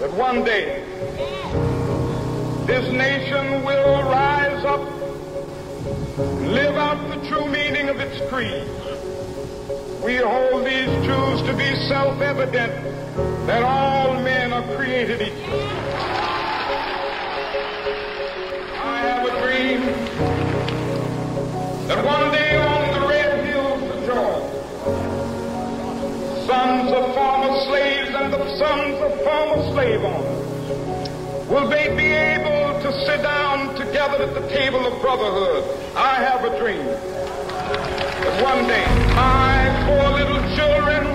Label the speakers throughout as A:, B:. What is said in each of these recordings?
A: that one day this nation will rise up, live out the true meaning of its creed. We hold these truths to be self-evident that all men are created equal. I have a dream that one day former slave owners will they be able to sit down together at the table of brotherhood. I have a dream that one day my four little children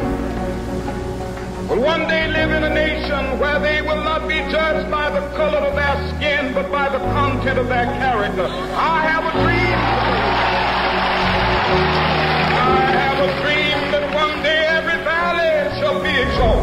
A: will one day live in a nation where they will not be judged by the color of their skin, but by the content of their character. I have a dream. I have a dream that one day every valley shall be exalted.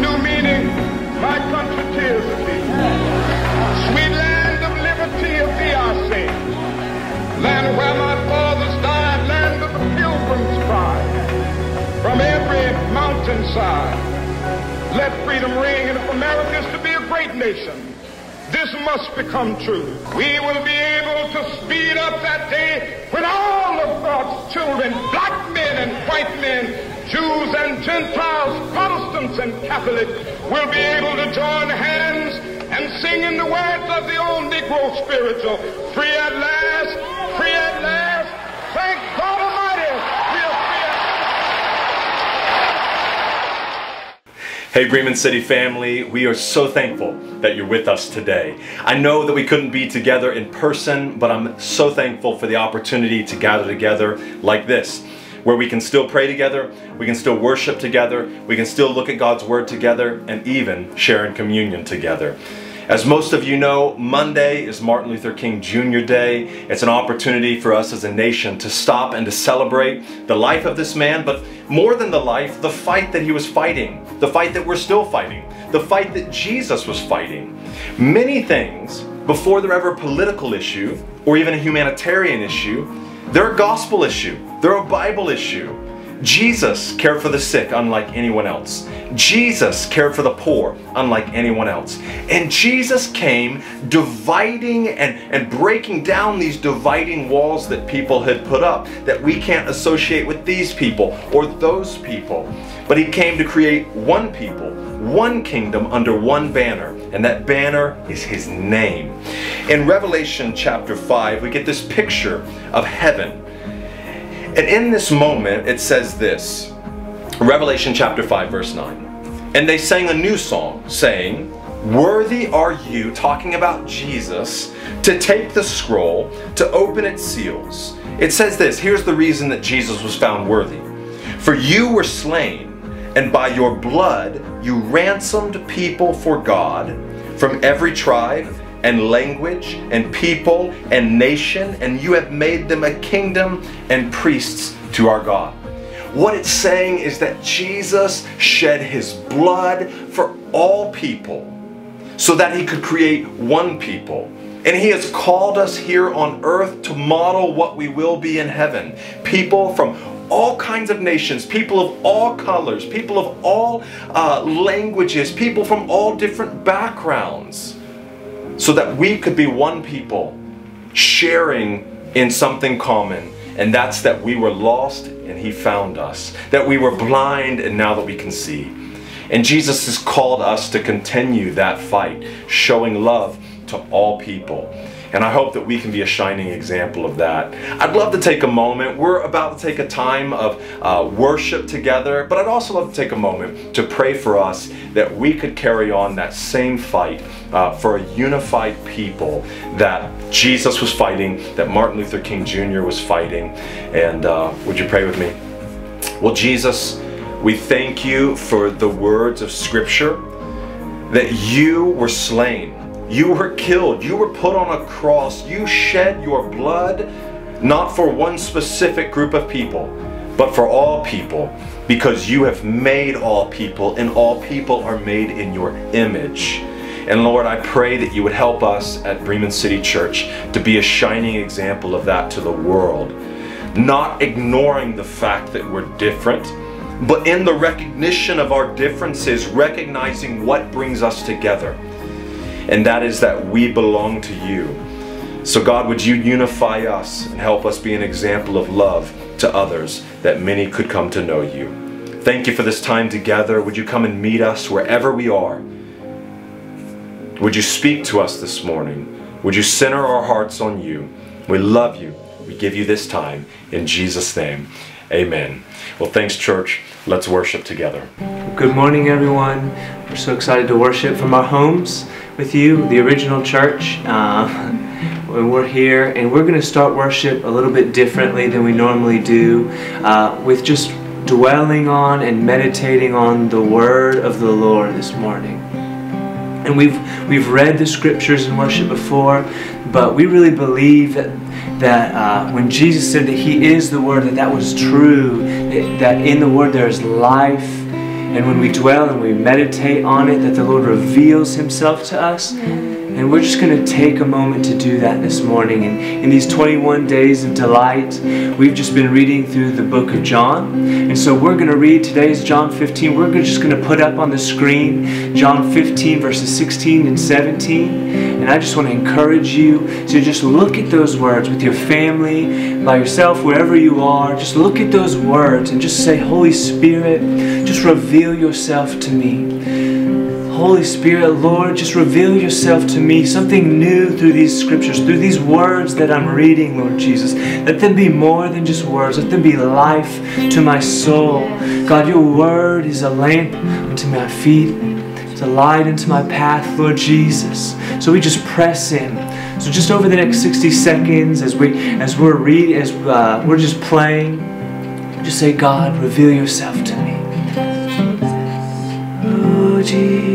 A: New meaning, my country tears of thee. Sweet land of liberty of thee I sing. Land where my fathers died, land of the pilgrims pride. From every mountainside, let freedom ring. And if America is to be a great nation, this must become true. We will be able to speed up that day when all of God's children, black men and white men, Jews and Gentiles, Protestants and Catholics, will be able to join hands and sing in the words of the old Negro spiritual, free at last, free at last, thank God Almighty, we are free at
B: Hey, Bremen City family, we are so thankful that you're with us today. I know that we couldn't be together in person, but I'm so thankful for the opportunity to gather together like this, where we can still pray together, we can still worship together, we can still look at God's Word together, and even share in communion together. As most of you know, Monday is Martin Luther King Jr. Day. It's an opportunity for us as a nation to stop and to celebrate the life of this man, but more than the life, the fight that he was fighting, the fight that we're still fighting, the fight that Jesus was fighting. Many things, before they're ever a political issue or even a humanitarian issue, they're a gospel issue, they're a Bible issue. Jesus cared for the sick unlike anyone else. Jesus cared for the poor unlike anyone else. And Jesus came dividing and, and breaking down these dividing walls that people had put up that we can't associate with these people or those people. But he came to create one people, one kingdom under one banner, and that banner is his name. In Revelation chapter 5, we get this picture of heaven. And in this moment, it says this Revelation chapter 5, verse 9. And they sang a new song, saying, Worthy are you, talking about Jesus, to take the scroll, to open its seals. It says this here's the reason that Jesus was found worthy. For you were slain, and by your blood you ransomed people for God from every tribe and language and people and nation, and you have made them a kingdom and priests to our God. What it's saying is that Jesus shed his blood for all people so that he could create one people. And he has called us here on earth to model what we will be in heaven. People from all kinds of nations, people of all colors, people of all uh, languages, people from all different backgrounds so that we could be one people sharing in something common. And that's that we were lost and He found us, that we were blind and now that we can see. And Jesus has called us to continue that fight, showing love to all people. And I hope that we can be a shining example of that. I'd love to take a moment. We're about to take a time of uh, worship together, but I'd also love to take a moment to pray for us that we could carry on that same fight uh, for a unified people that Jesus was fighting, that Martin Luther King Jr. was fighting. And uh, would you pray with me? Well, Jesus, we thank you for the words of Scripture that you were slain you were killed. You were put on a cross. You shed your blood not for one specific group of people, but for all people because you have made all people and all people are made in your image. And Lord, I pray that you would help us at Bremen City Church to be a shining example of that to the world. Not ignoring the fact that we're different, but in the recognition of our differences, recognizing what brings us together and that is that we belong to you. So, God, would you unify us and help us be an example of love to others that many could come to know you? Thank you for this time together. Would you come and meet us wherever we are? Would you speak to us this morning? Would you center our hearts on you? We love you. We give you this time. In Jesus' name, amen. Well, thanks, church. Let's worship together.
C: Good morning, everyone. We're so excited to worship from our homes with you, the original church. Uh, we're here and we're going to start worship a little bit differently than we normally do uh, with just dwelling on and meditating on the word of the Lord this morning. And we've we've read the scriptures in worship before, but we really believe that that uh, when Jesus said that He is the Word, that that was true. That, that in the Word there is life, and when we dwell and we meditate on it, that the Lord reveals Himself to us. And we're just going to take a moment to do that this morning. And in these 21 days of delight, we've just been reading through the book of John. And so we're going to read today's John 15. We're just going to put up on the screen John 15, verses 16 and 17. And I just want to encourage you to just look at those words with your family, by yourself, wherever you are. Just look at those words and just say, Holy Spirit, just reveal yourself to me. Holy Spirit, Lord, just reveal yourself to me, something new through these scriptures, through these words that I'm reading, Lord Jesus. Let them be more than just words. Let them be life to my soul. God, your word is a lamp unto my feet. A light into my path, Lord Jesus. So we just press in. So just over the next 60 seconds, as we as we're reading, as uh, we're just playing, just say, God, reveal yourself to me. Oh, Jesus.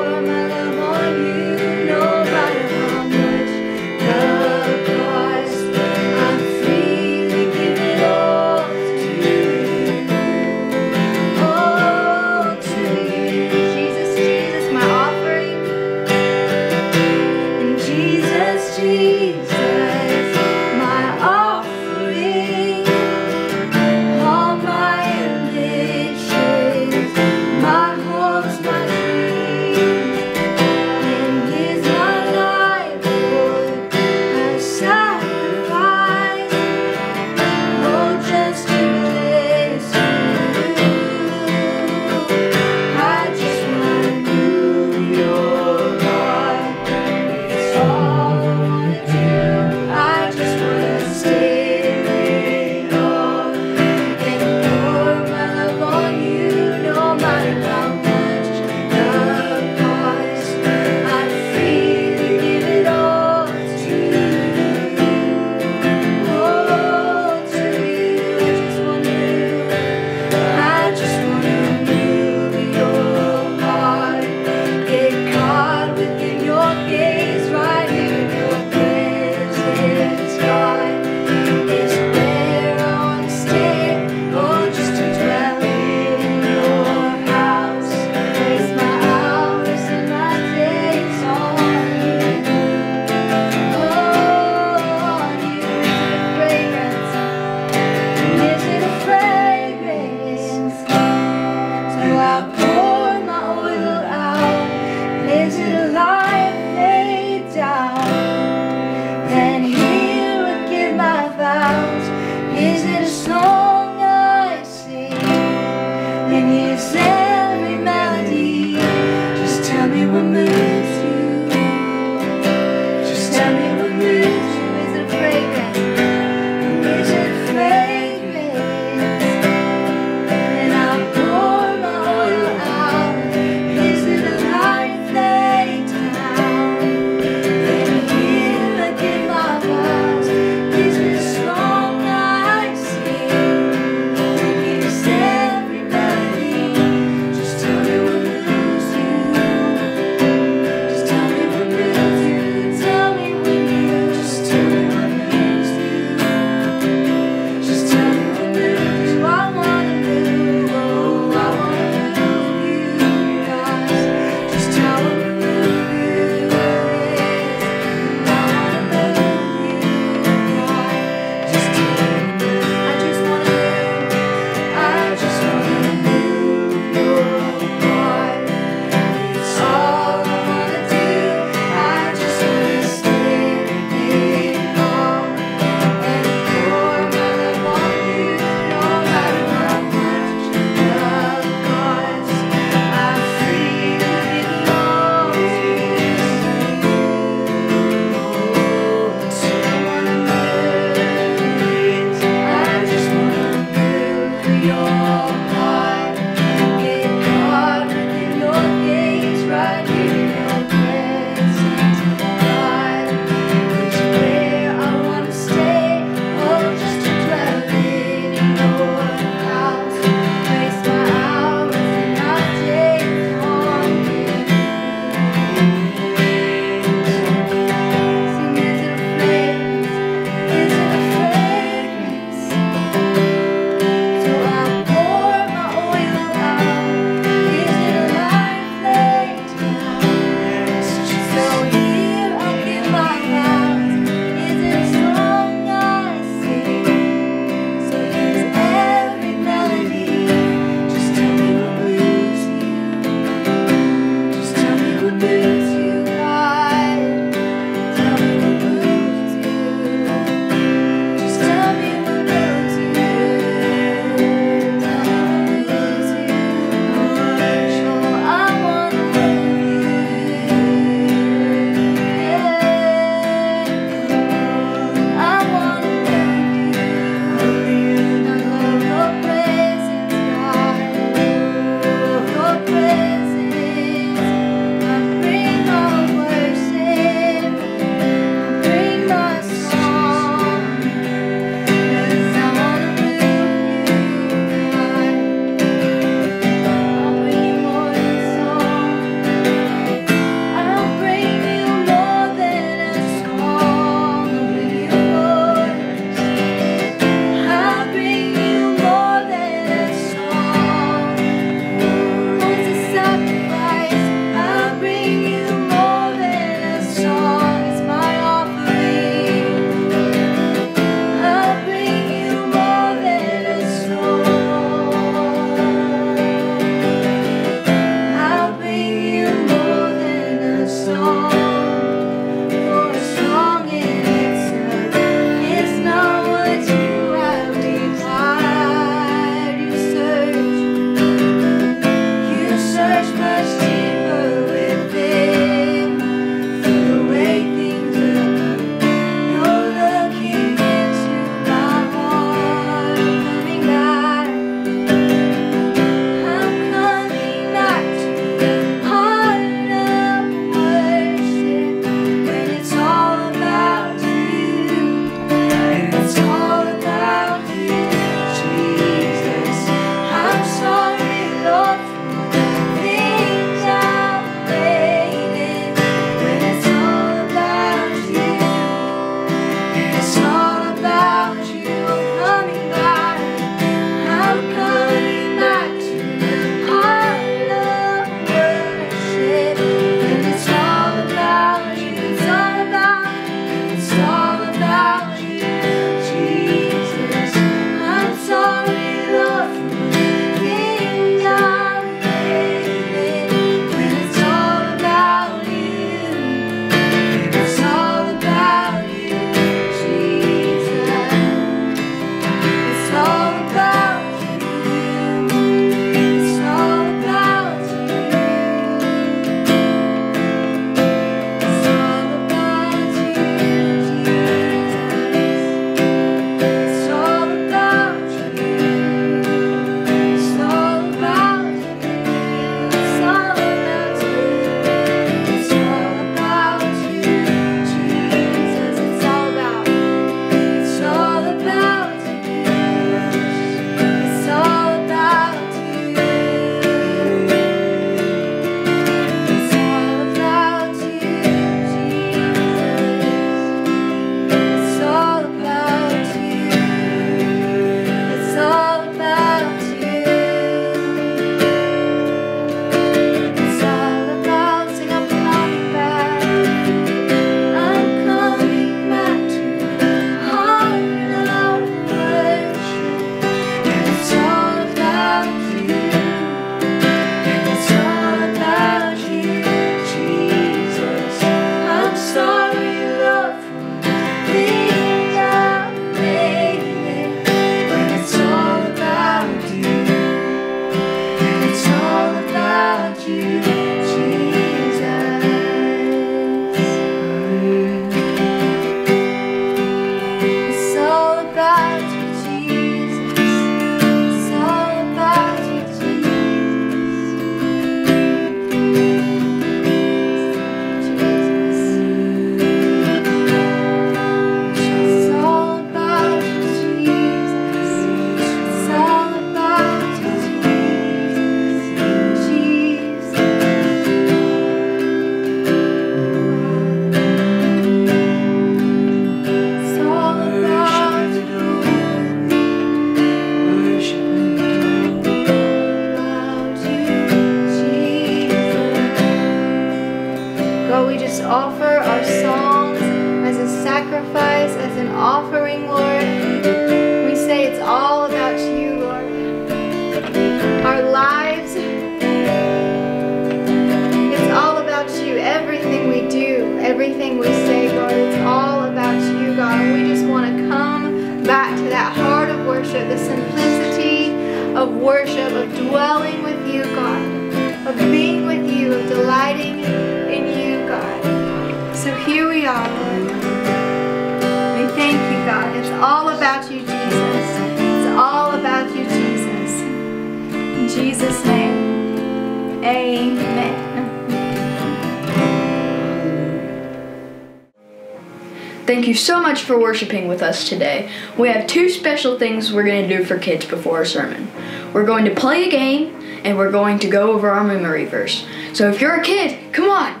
D: For worshiping with us today. We have two special things we're going to do for kids before our sermon. We're going to play a game and we're going to go over our memory verse. So if you're a kid, come on.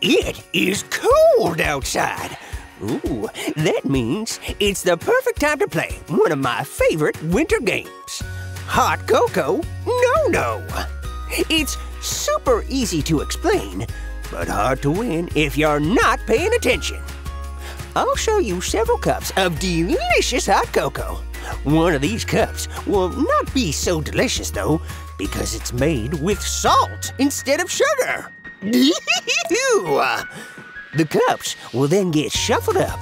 E: It is cold outside. Ooh, that means it's the perfect time to play one of my favorite winter games. Hot cocoa? No, no. It's super easy to explain, but hard to win if you're not paying attention. I'll show you several cups of delicious hot cocoa. One of these cups will not be so delicious, though, because it's made with salt instead of sugar. the cups will then get shuffled up,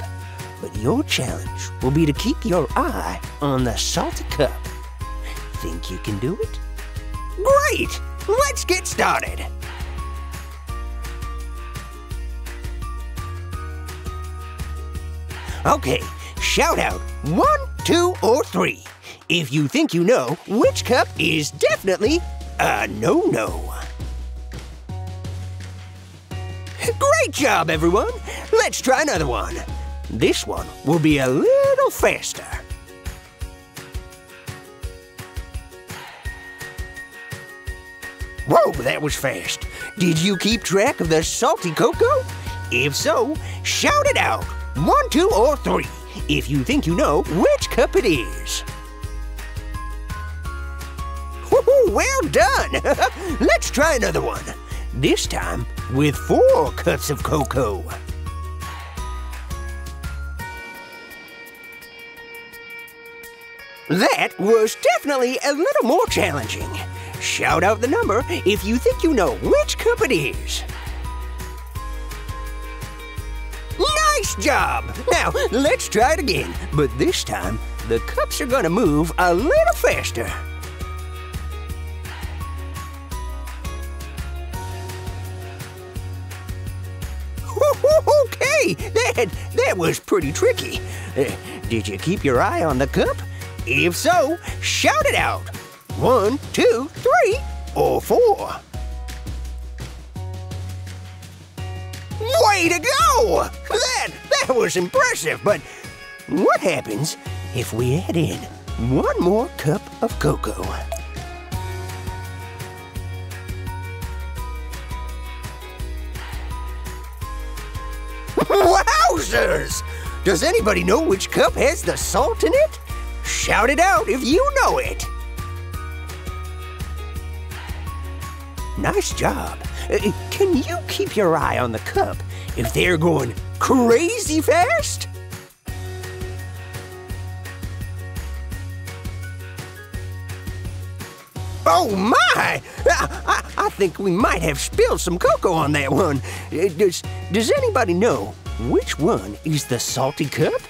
E: but your challenge will be to keep your eye on the salty cup. Think you can do it? Great! Let's get started. Okay, shout out one, two, or three if you think you know which cup is definitely a no no. Great job, everyone! Let's try another one. This one will be a little faster. Whoa, that was fast. Did you keep track of the salty cocoa? If so, shout it out. One, two, or three, if you think you know which cup it is. Well done! Let's try another one. This time with four cups of cocoa. That was definitely a little more challenging. Shout out the number if you think you know which cup it is. Job! Now, let's try it again, but this time, the cups are gonna move a little faster. Okay, that, that was pretty tricky. Uh, did you keep your eye on the cup? If so, shout it out. One, two, three, or four. Way to go! That, was impressive, but what happens if we add in one more cup of cocoa? Wowzers! Does anybody know which cup has the salt in it? Shout it out if you know it. Nice job. Uh, can you keep your eye on the cup if they're going crazy fast? Oh my! I, I, I, think we might have spilled some cocoa on that one. Uh, does, does anybody know which one is the salty cup?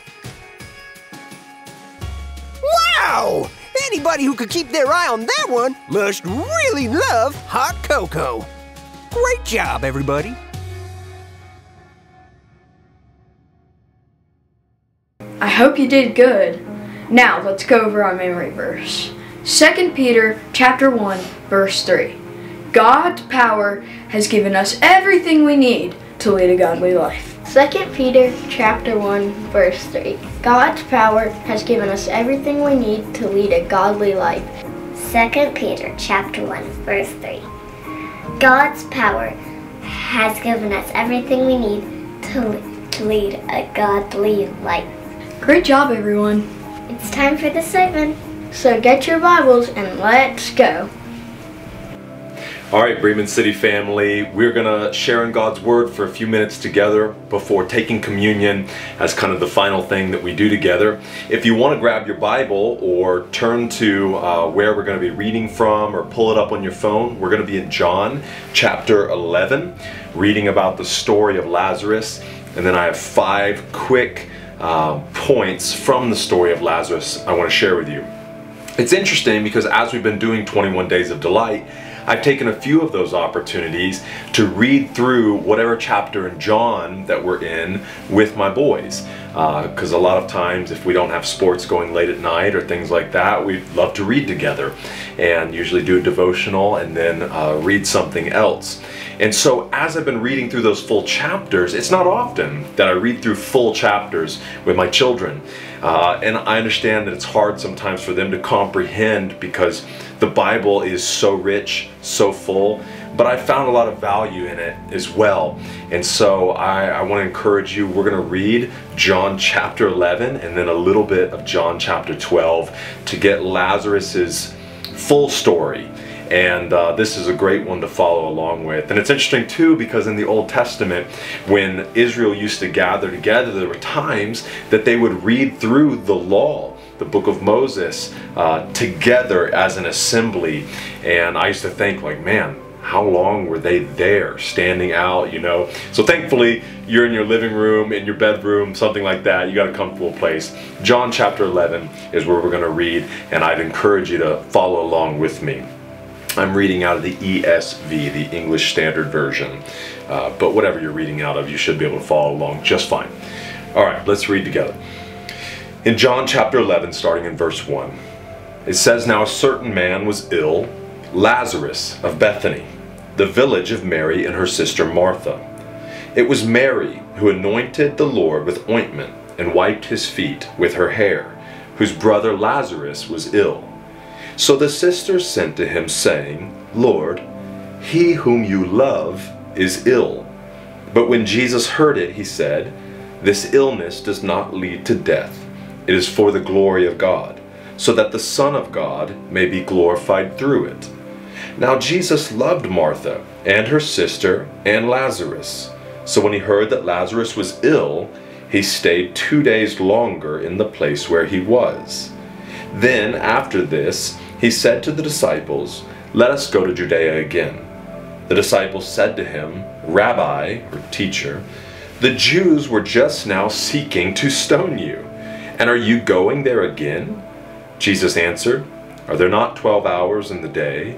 E: Wow! Anybody who could keep their eye on that one must really love hot cocoa. Great job, everybody.
D: I hope you did good. Now let's go over our memory verse. 2 Peter chapter 1 verse 3. God's power has given us everything we need to lead a godly life.
F: 2 Peter chapter 1 verse 3. God's power has given us everything we need to lead a godly life.
G: 2 Peter chapter 1 verse 3. God's power has given us everything we need to, to lead a godly life.
D: Great job everyone.
F: It's time for the sermon. So get your Bibles and let's go.
B: All right, Bremen City family, we're going to share in God's Word for a few minutes together before taking communion as kind of the final thing that we do together. If you want to grab your Bible or turn to uh, where we're going to be reading from or pull it up on your phone, we're going to be in John chapter 11, reading about the story of Lazarus. And then I have five quick uh, points from the story of Lazarus I want to share with you. It's interesting because as we've been doing 21 Days of Delight, I've taken a few of those opportunities to read through whatever chapter in John that we're in with my boys. Because uh, a lot of times, if we don't have sports going late at night or things like that, we love to read together and usually do a devotional and then uh, read something else. And so, as I've been reading through those full chapters, it's not often that I read through full chapters with my children. Uh, and I understand that it's hard sometimes for them to comprehend because the Bible is so rich, so full, but I found a lot of value in it as well. And so I, I want to encourage you, we're going to read John chapter 11 and then a little bit of John chapter 12 to get Lazarus's full story. And uh, this is a great one to follow along with. And it's interesting too because in the Old Testament, when Israel used to gather together, there were times that they would read through the law the book of Moses uh, together as an assembly. And I used to think like, man, how long were they there standing out, you know? So thankfully, you're in your living room, in your bedroom, something like that. You got a comfortable place. John chapter 11 is where we're going to read, and I'd encourage you to follow along with me. I'm reading out of the ESV, the English Standard Version. Uh, but whatever you're reading out of, you should be able to follow along just fine. All right, let's read together. In John chapter 11, starting in verse 1, it says, Now a certain man was ill, Lazarus of Bethany, the village of Mary and her sister Martha. It was Mary who anointed the Lord with ointment and wiped his feet with her hair, whose brother Lazarus was ill. So the sisters sent to him, saying, Lord, he whom you love is ill. But when Jesus heard it, he said, This illness does not lead to death it is for the glory of God, so that the Son of God may be glorified through it. Now Jesus loved Martha and her sister and Lazarus. So when he heard that Lazarus was ill, he stayed two days longer in the place where he was. Then, after this, he said to the disciples, Let us go to Judea again. The disciples said to him, Rabbi, or teacher, the Jews were just now seeking to stone you and are you going there again? Jesus answered, Are there not twelve hours in the day?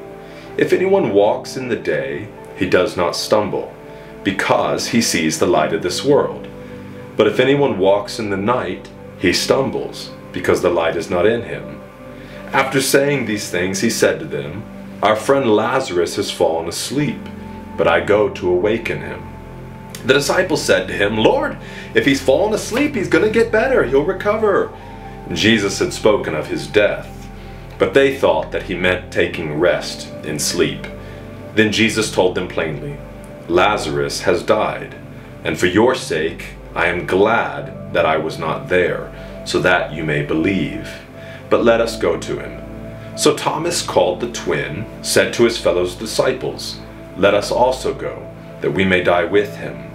B: If anyone walks in the day, he does not stumble, because he sees the light of this world. But if anyone walks in the night, he stumbles, because the light is not in him. After saying these things, he said to them, Our friend Lazarus has fallen asleep, but I go to awaken him. The disciples said to him, Lord, if he's fallen asleep, he's going to get better. He'll recover. Jesus had spoken of his death, but they thought that he meant taking rest in sleep. Then Jesus told them plainly, Lazarus has died, and for your sake I am glad that I was not there, so that you may believe. But let us go to him. So Thomas called the twin, said to his fellow disciples, Let us also go, that we may die with him.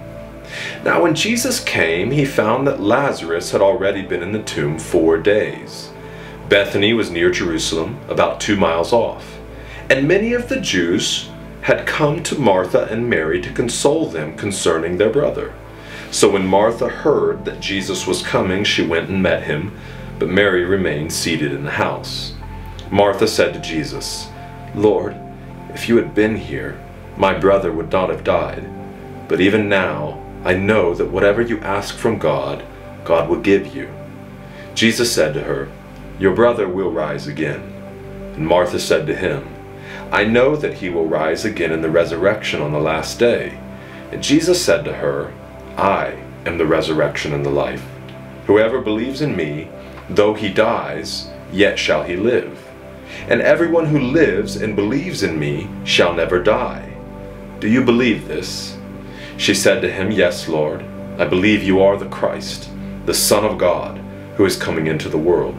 B: Now when Jesus came, he found that Lazarus had already been in the tomb four days. Bethany was near Jerusalem, about two miles off, and many of the Jews had come to Martha and Mary to console them concerning their brother. So when Martha heard that Jesus was coming, she went and met him, but Mary remained seated in the house. Martha said to Jesus, Lord, if you had been here, my brother would not have died. But even now, I know that whatever you ask from God, God will give you. Jesus said to her, Your brother will rise again. And Martha said to him, I know that he will rise again in the resurrection on the last day. And Jesus said to her, I am the resurrection and the life. Whoever believes in me, though he dies, yet shall he live. And everyone who lives and believes in me shall never die. Do you believe this? She said to him, Yes, Lord, I believe you are the Christ, the Son of God, who is coming into the world.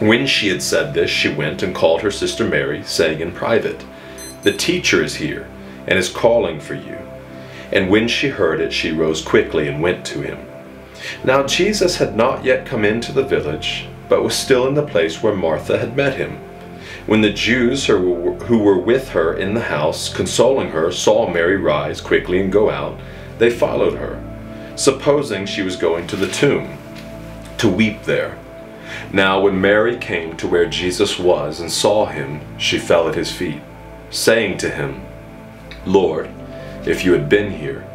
B: When she had said this, she went and called her sister Mary, saying in private, The teacher is here, and is calling for you. And when she heard it, she rose quickly and went to him. Now Jesus had not yet come into the village, but was still in the place where Martha had met him. When the Jews who were with her in the house, consoling her, saw Mary rise quickly and go out, they followed her, supposing she was going to the tomb, to weep there. Now, when Mary came to where Jesus was and saw him, she fell at his feet, saying to him, Lord, if you had been here,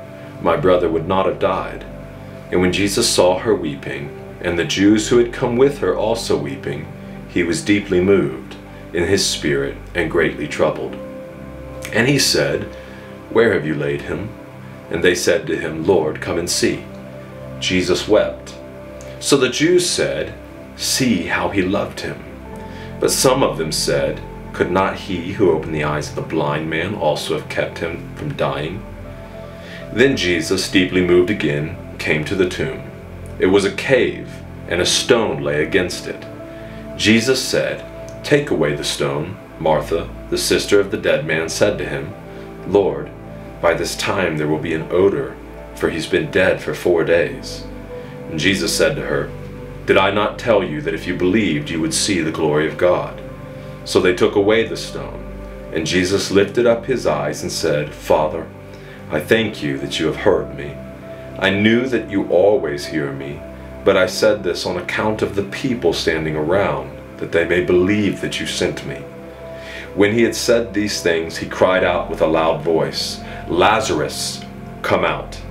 B: my brother would not have died. And when Jesus saw her weeping, and the Jews who had come with her also weeping, he was deeply moved in his spirit and greatly troubled. And he said, Where have you laid him? And they said to him, Lord, come and see. Jesus wept. So the Jews said, See how he loved him. But some of them said, Could not he who opened the eyes of the blind man also have kept him from dying? Then Jesus, deeply moved again, came to the tomb. It was a cave, and a stone lay against it. Jesus said, Take away the stone. Martha, the sister of the dead man, said to him, Lord, by this time there will be an odor, for he's been dead for four days. And Jesus said to her, Did I not tell you that if you believed you would see the glory of God? So they took away the stone. And Jesus lifted up his eyes and said, Father, I thank you that you have heard me. I knew that you always hear me, but I said this on account of the people standing around, that they may believe that you sent me. When he had said these things, he cried out with a loud voice, Lazarus, come out.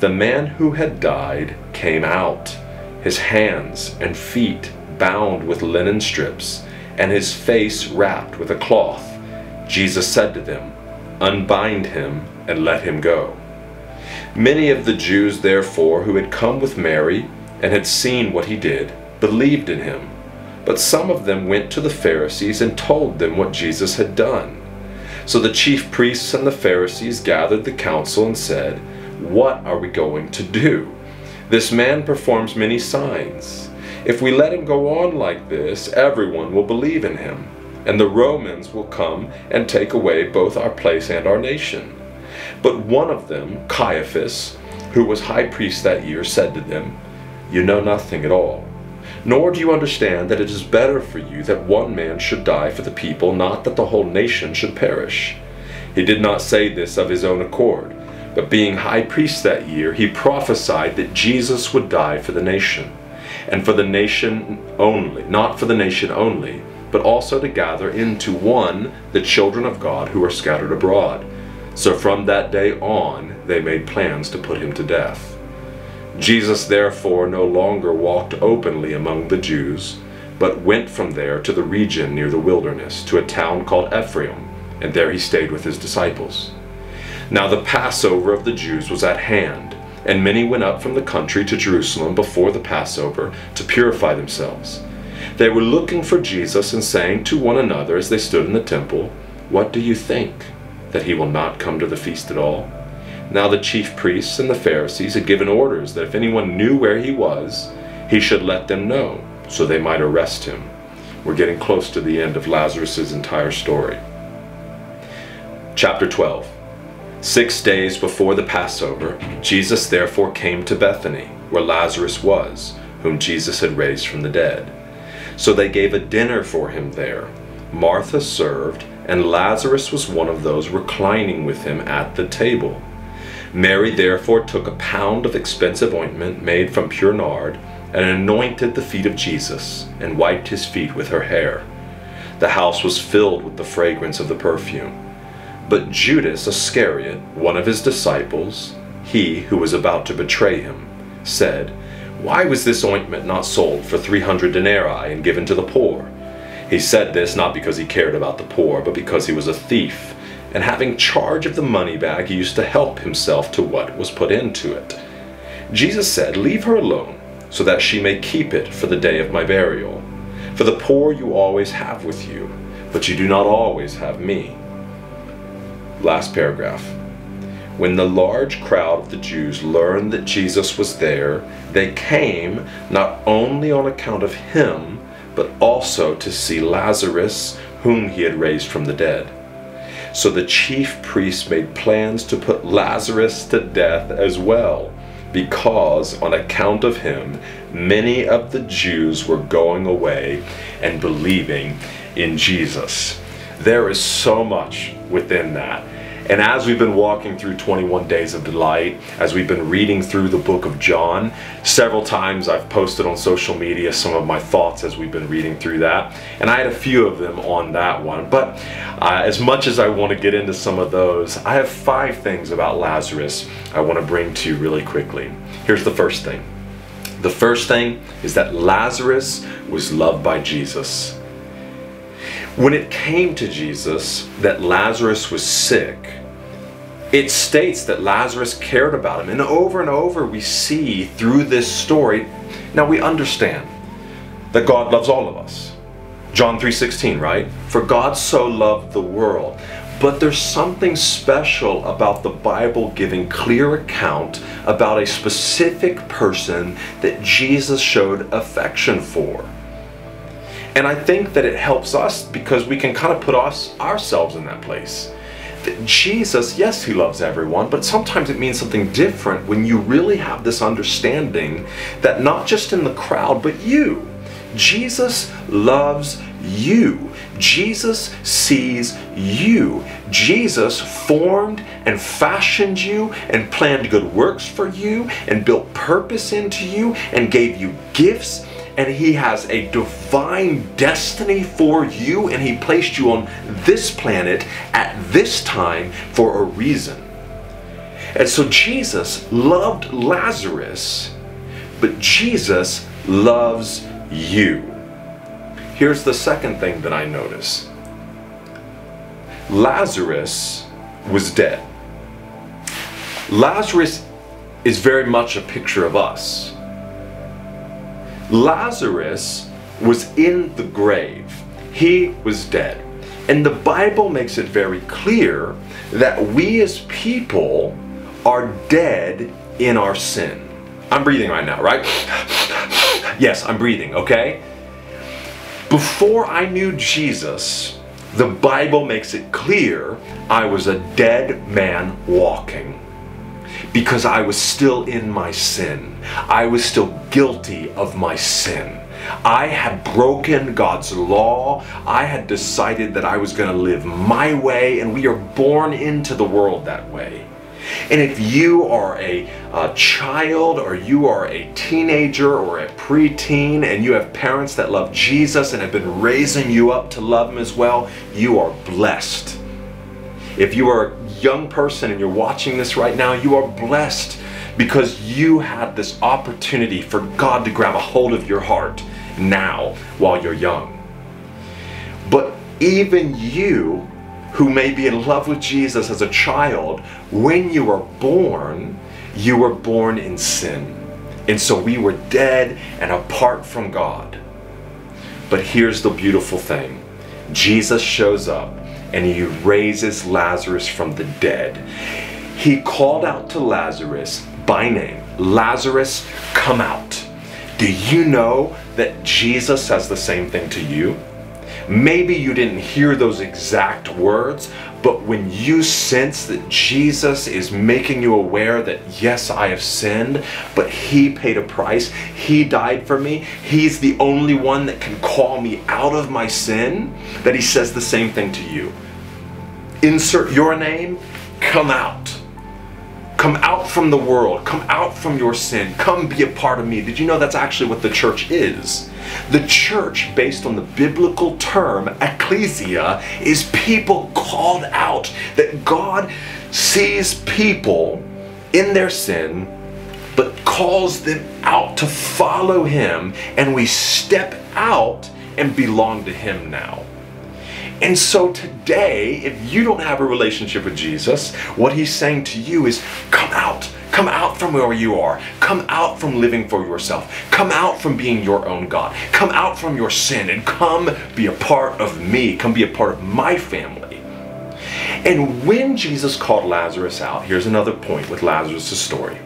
B: The man who had died came out, his hands and feet bound with linen strips, and his face wrapped with a cloth. Jesus said to them, Unbind him and let him go. Many of the Jews, therefore, who had come with Mary and had seen what he did, believed in him. But some of them went to the Pharisees and told them what Jesus had done. So the chief priests and the Pharisees gathered the council and said, What are we going to do? This man performs many signs. If we let him go on like this, everyone will believe in him, and the Romans will come and take away both our place and our nation. But one of them, Caiaphas, who was high priest that year, said to them, You know nothing at all. Nor do you understand that it is better for you that one man should die for the people, not that the whole nation should perish. He did not say this of his own accord, but being high priest that year, he prophesied that Jesus would die for the nation, and for the nation only, not for the nation only, but also to gather into one the children of God who are scattered abroad. So from that day on, they made plans to put him to death. Jesus therefore no longer walked openly among the Jews, but went from there to the region near the wilderness, to a town called Ephraim, and there he stayed with his disciples. Now the Passover of the Jews was at hand, and many went up from the country to Jerusalem before the Passover to purify themselves. They were looking for Jesus and saying to one another as they stood in the temple, What do you think? That he will not come to the feast at all? Now the chief priests and the Pharisees had given orders that if anyone knew where he was, he should let them know, so they might arrest him. We're getting close to the end of Lazarus' entire story. Chapter 12 Six days before the Passover, Jesus therefore came to Bethany, where Lazarus was, whom Jesus had raised from the dead. So they gave a dinner for him there. Martha served, and Lazarus was one of those reclining with him at the table. Mary therefore took a pound of expensive ointment made from pure nard, and anointed the feet of Jesus, and wiped his feet with her hair. The house was filled with the fragrance of the perfume. But Judas Iscariot, one of his disciples, he who was about to betray him, said, Why was this ointment not sold for three hundred denarii and given to the poor? He said this not because he cared about the poor, but because he was a thief, and having charge of the money bag, he used to help himself to what was put into it. Jesus said, Leave her alone, so that she may keep it for the day of my burial. For the poor you always have with you, but you do not always have me. Last paragraph. When the large crowd of the Jews learned that Jesus was there, they came not only on account of him, but also to see Lazarus, whom he had raised from the dead. So the chief priests made plans to put Lazarus to death as well, because on account of him, many of the Jews were going away and believing in Jesus. There is so much within that. And as we've been walking through 21 Days of Delight, as we've been reading through the book of John, several times I've posted on social media some of my thoughts as we've been reading through that. And I had a few of them on that one. But uh, as much as I want to get into some of those, I have five things about Lazarus I want to bring to you really quickly. Here's the first thing. The first thing is that Lazarus was loved by Jesus. When it came to Jesus that Lazarus was sick, it states that Lazarus cared about him. And over and over we see through this story, now we understand that God loves all of us. John 3:16, right? For God so loved the world. But there's something special about the Bible giving clear account about a specific person that Jesus showed affection for. And I think that it helps us because we can kind of put us ourselves in that place. That Jesus, yes, he loves everyone, but sometimes it means something different when you really have this understanding that not just in the crowd, but you. Jesus loves you. Jesus sees you. Jesus formed and fashioned you and planned good works for you and built purpose into you and gave you gifts and he has a divine destiny for you and he placed you on this planet at this time for a reason. And so Jesus loved Lazarus, but Jesus loves you. Here's the second thing that I notice. Lazarus was dead. Lazarus is very much a picture of us. Lazarus was in the grave. He was dead. And the Bible makes it very clear that we as people are dead in our sin. I'm breathing right now, right? yes, I'm breathing, okay? Before I knew Jesus, the Bible makes it clear I was a dead man walking because I was still in my sin. I was still guilty of my sin. I had broken God's law. I had decided that I was going to live my way, and we are born into the world that way. And if you are a, a, child or you are a teenager or a preteen and you have parents that love Jesus and have been raising you up to love Him as well, you are blessed. If you are young person and you're watching this right now, you are blessed because you had this opportunity for God to grab a hold of your heart now while you're young. But even you who may be in love with Jesus as a child, when you were born, you were born in sin. And so we were dead and apart from God. But here's the beautiful thing Jesus shows up and he raises Lazarus from the dead. He called out to Lazarus by name Lazarus, come out. Do you know that Jesus says the same thing to you? Maybe you didn't hear those exact words, but when you sense that Jesus is making you aware that, yes, I have sinned, but He paid a price, He died for me, He's the only one that can call me out of my sin, that He says the same thing to you. Insert your name, come out. Come out from the world. Come out from your sin. Come be a part of me. Did you know that's actually what the church is? The church, based on the biblical term ecclesia, is people called out. That God sees people in their sin, but calls them out to follow Him, and we step out and belong to Him now. And so today, if you don't have a relationship with Jesus, what he's saying to you is come out. Come out from where you are. Come out from living for yourself. Come out from being your own God. Come out from your sin and come be a part of me. Come be a part of my family. And when Jesus called Lazarus out, here's another point with Lazarus' story.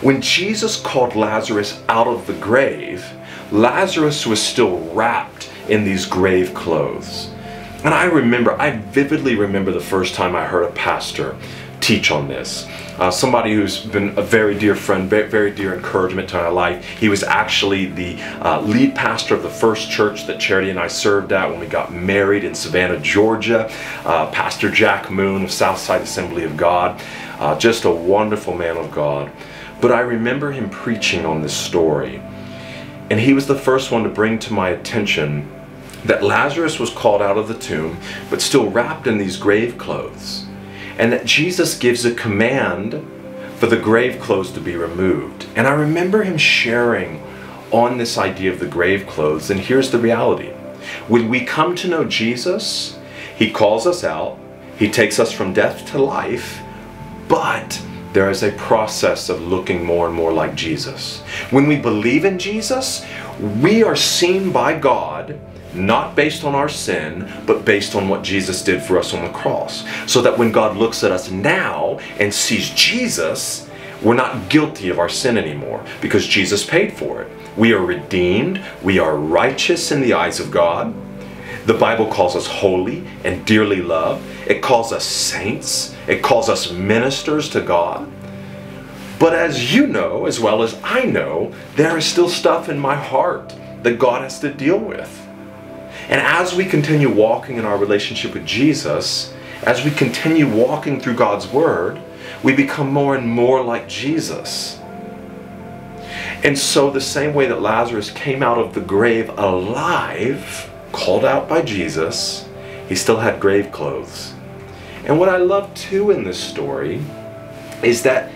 B: When Jesus called Lazarus out of the grave, Lazarus was still wrapped in these grave clothes. And I remember, I vividly remember the first time I heard a pastor teach on this. uh, somebody who's been a very dear friend, very, very dear encouragement to my life. He was actually the uh, lead pastor of the first church that Charity and I served at when we got married in Savannah, Georgia. Uh, pastor Jack Moon of Southside Assembly of God. Uh, just a wonderful man of God. But I remember him preaching on this story. And he was the first one to bring to my attention that Lazarus was called out of the tomb, but still wrapped in these grave clothes. And that Jesus gives a command for the grave clothes to be removed. And I remember him sharing on this idea of the grave clothes. And here's the reality when we come to know Jesus, he calls us out, he takes us from death to life, but there is a process of looking more and more like Jesus. When we believe in Jesus, we are seen by God not based on our sin, but based on what Jesus did for us on the cross. So that when God looks at us now and sees Jesus, we're not guilty of our sin anymore because Jesus paid for it. We are redeemed, we are righteous in the eyes of God. The Bible calls us holy and dearly loved. It calls us saints. It calls us ministers to God. But as you know, as well as I know, there is still stuff in my heart that God has to deal with. And as we continue walking in our relationship with Jesus, as we continue walking through God's Word, we become more and more like Jesus. And so, the same way that Lazarus came out of the grave alive, called out by Jesus, he still had grave clothes. And what I love too in this story is that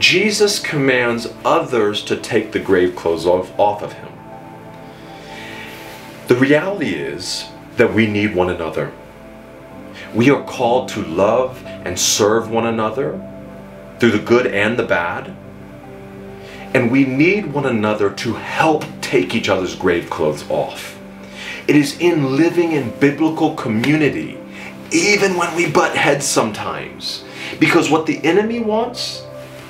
B: Jesus commands others to take the grave clothes off, off of him. The reality is that we need one another. We are called to love and serve one another through the good and the bad. And we need one another to help take each other's grave clothes off. It is in living in biblical community, even when we butt heads sometimes. Because what the enemy wants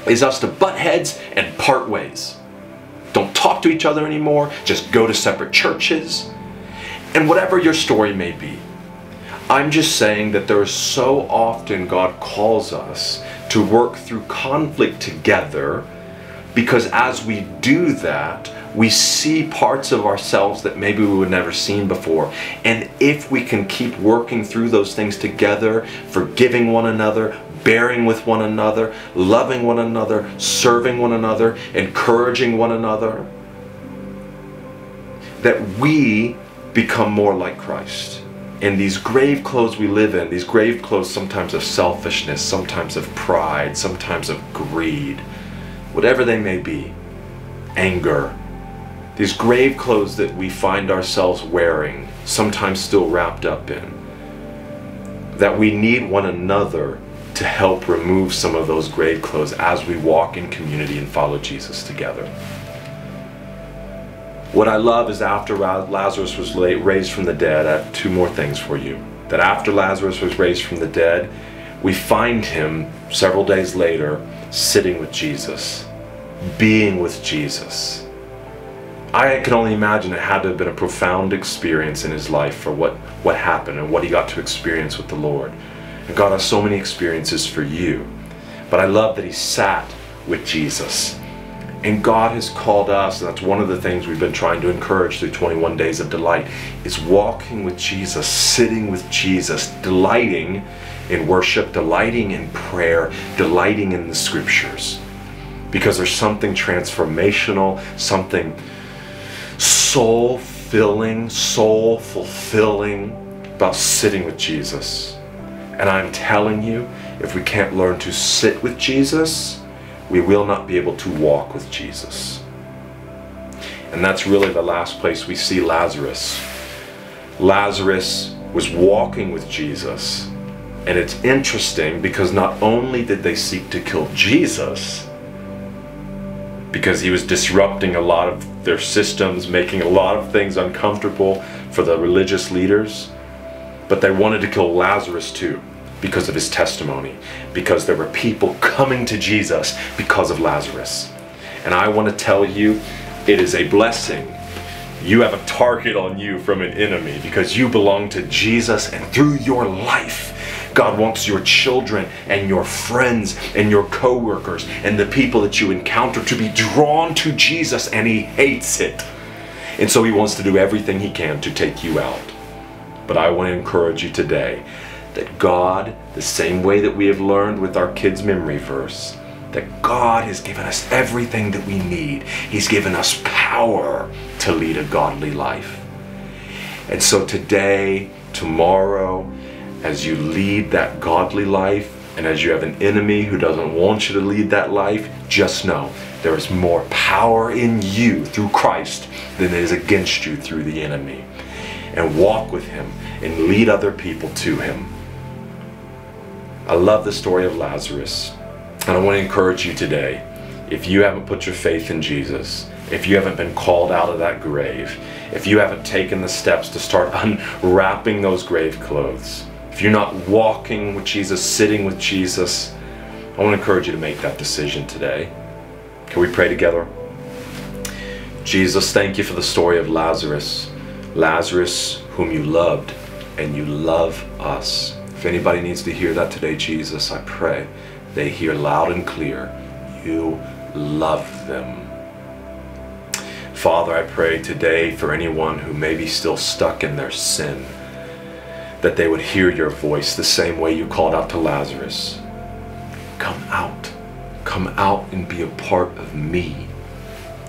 B: is us to butt heads and part ways. Don't talk to each other anymore, just go to separate churches. And whatever your story may be, I'm just saying that there is so often God calls us to work through conflict together because as we do that, we see parts of ourselves that maybe we would never seen before. And if we can keep working through those things together, forgiving one another, bearing with one another, loving one another, serving one another, encouraging one another, that we become more like Christ. And these grave clothes we live in, these grave clothes sometimes of selfishness, sometimes of pride, sometimes of greed, whatever they may be, anger, these grave clothes that we find ourselves wearing, sometimes still wrapped up in, that we need one another to help remove some of those grave clothes as we walk in community and follow Jesus together. What I love is after Lazarus was raised from the dead, I have two more things for you. That after Lazarus was raised from the dead, we find him several days later sitting with Jesus, being with Jesus. I can only imagine it had to have been a profound experience in his life for what, what happened and what he got to experience with the Lord. And God has so many experiences for you. But I love that he sat with Jesus and God has called us, and that's one of the things we've been trying to encourage through 21 Days of Delight, is walking with Jesus, sitting with Jesus, delighting in worship, delighting in prayer, delighting in the scriptures. Because there's something transformational, something soul filling, soul fulfilling about sitting with Jesus. And I'm telling you, if we can't learn to sit with Jesus, we will not be able to walk with Jesus. And that's really the last place we see Lazarus. Lazarus was walking with Jesus. And it's interesting because not only did they seek to kill Jesus, because he was disrupting a lot of their systems, making a lot of things uncomfortable for the religious leaders, but they wanted to kill Lazarus too because of his testimony, because there were people coming to Jesus because of Lazarus. And I want to tell you, it is a blessing. You have a target on you from an enemy because you belong to Jesus, and through your life, God wants your children and your friends and your coworkers and the people that you encounter to be drawn to Jesus and he hates it. And so he wants to do everything he can to take you out. But I want to encourage you today that God, the same way that we have learned with our kids' memory verse, that God has given us everything that we need. He's given us power to lead a godly life. And so today, tomorrow, as you lead that godly life, and as you have an enemy who doesn't want you to lead that life, just know there is more power in you through Christ than is against you through the enemy. And walk with him and lead other people to him. I love the story of Lazarus. And I want to encourage you today if you haven't put your faith in Jesus, if you haven't been called out of that grave, if you haven't taken the steps to start unwrapping those grave clothes, if you're not walking with Jesus, sitting with Jesus, I want to encourage you to make that decision today. Can we pray together? Jesus, thank you for the story of Lazarus. Lazarus, whom you loved, and you love us. If anybody needs to hear that today, Jesus, I pray they hear loud and clear, you love them. Father, I pray today for anyone who may be still stuck in their sin, that they would hear your voice the same way you called out to Lazarus. Come out. Come out and be a part of me.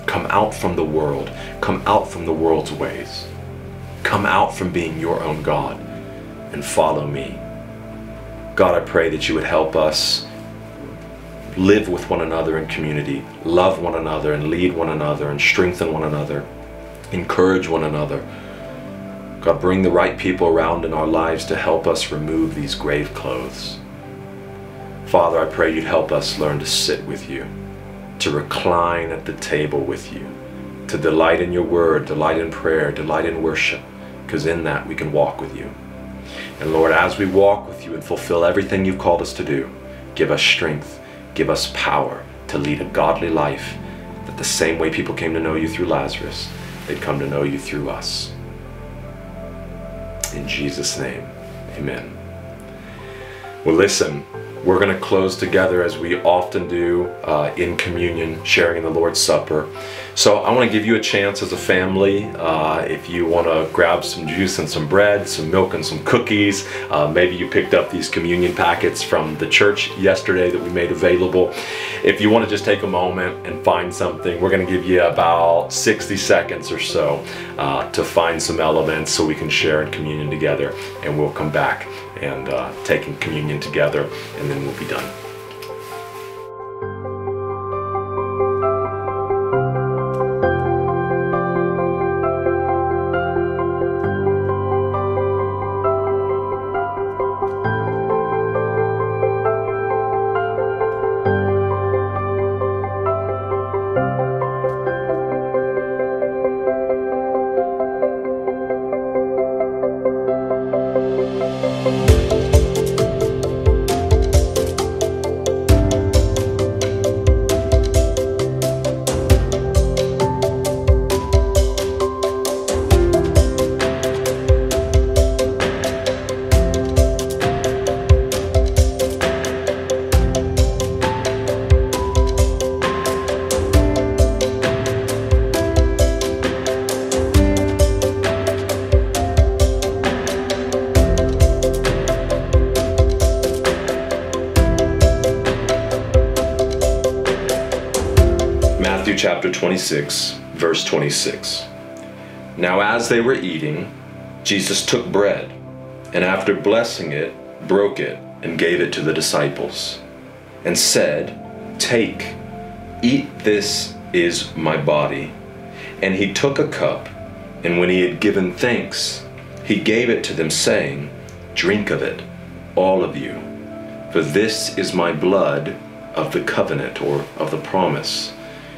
B: Come out from the world. Come out from the world's ways. Come out from being your own God and follow me. God, I pray that you would help us live with one another in community, love one another and lead one another and strengthen one another, encourage one another. God, bring the right people around in our lives to help us remove these grave clothes. Father, I pray you'd help us learn to sit with you, to recline at the table with you, to delight in your word, delight in prayer, delight in worship, because in that we can walk with you. And Lord, as we walk and fulfill everything you've called us to do, give us strength, give us power to lead a godly life, that the same way people came to know you through Lazarus, they'd come to know you through us. In Jesus' name, amen. Well, listen, we're going to close together as we often do uh, in communion, sharing in the Lord's Supper. So I want to give you a chance as a family, uh, if you want to grab some juice and some bread, some milk and some cookies. Uh, maybe you picked up these communion packets from the church yesterday that we made available. If you want to just take a moment and find something, we're going to give you about 60 seconds or so uh, to find some elements so we can share in communion together and we'll come back and uh, taking communion together and then we'll be done. Chapter 26, verse 26. Now, as they were eating, Jesus took bread, and after blessing it, broke it, and gave it to the disciples, and said, Take, eat, this is my body. And he took a cup, and when he had given thanks, he gave it to them, saying, Drink of it, all of you, for this is my blood of the covenant or of the promise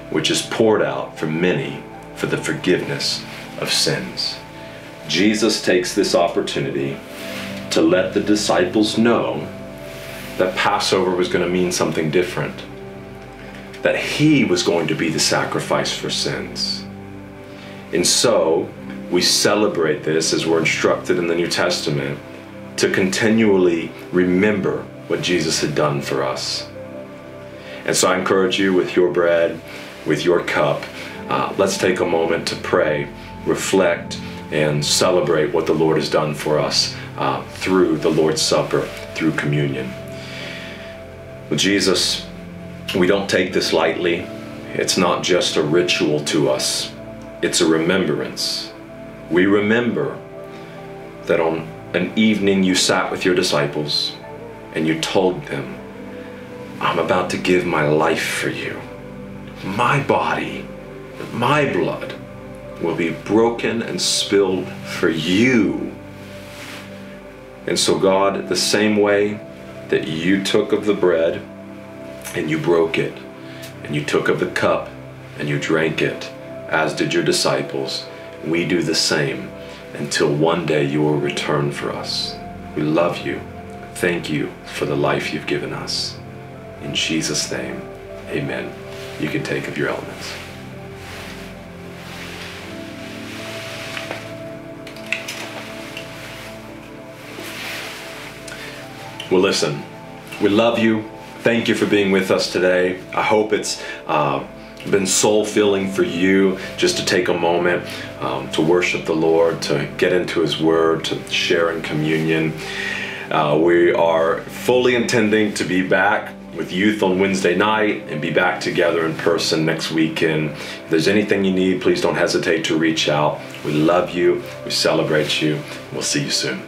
B: which is poured out for many for the forgiveness of sins. Jesus takes this opportunity to let the disciples know that Passover was going to mean something different, that he was going to be the sacrifice for sins. And so we celebrate this as we're instructed in the New Testament to continually remember what Jesus had done for us. And so I encourage you with your bread, with your cup, uh, let's take a moment to pray, reflect, and celebrate what the Lord has done for us uh, through the Lord's Supper, through communion. With Jesus, we don't take this lightly. It's not just a ritual to us, it's a remembrance. We remember that on an evening you sat with your disciples and you told them, I'm about to give my life for you. My body, my blood will be broken and spilled for you. And so, God, the same way that you took of the bread and you broke it, and you took of the cup and you drank it, as did your disciples, we do the same until one day you will return for us. We love you. Thank you for the life you've given us. In Jesus' name, amen. You can take of your elements. Well, listen, we love you. Thank you for being with us today. I hope it's uh, been soul filling for you just to take a moment um, to worship the Lord, to get into His Word, to share in communion. Uh, we are fully intending to be back with youth on Wednesday night and be back together in person next weekend. If there's anything you need, please don't hesitate to reach out. We love you, we celebrate you, we'll see you soon.